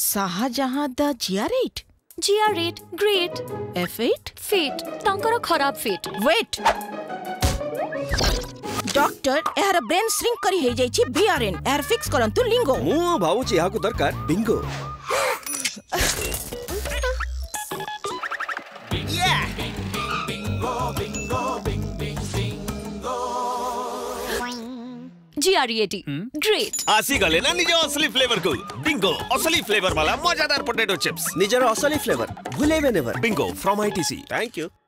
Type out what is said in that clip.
Shahjahan the GR eight GR eight great F eight fit ତାଙ୍କର ଖରାପ fit weight doctor ଏହାର brain shrink କରି ହେଇଯାଇଛି ବିଆରଏନ୍ ଏହାର ଫିକ୍ସ କରନ୍ତୁ ଲିଙ୍ଗୋ ମୁଁ ଭାବୁଛି ଏହାକୁ ଦରକାର Bingo Yeah! Bingo, bingo, bingo. G R E T great আসিগলে না নিজ অসলি ফ্লেভার কই বিঙ্গো অসলি ফ্লেভার वाला মজাদার পটেটো চিপস নিজের অসলি flavour ভুলেবে never Bingo from ITC thank you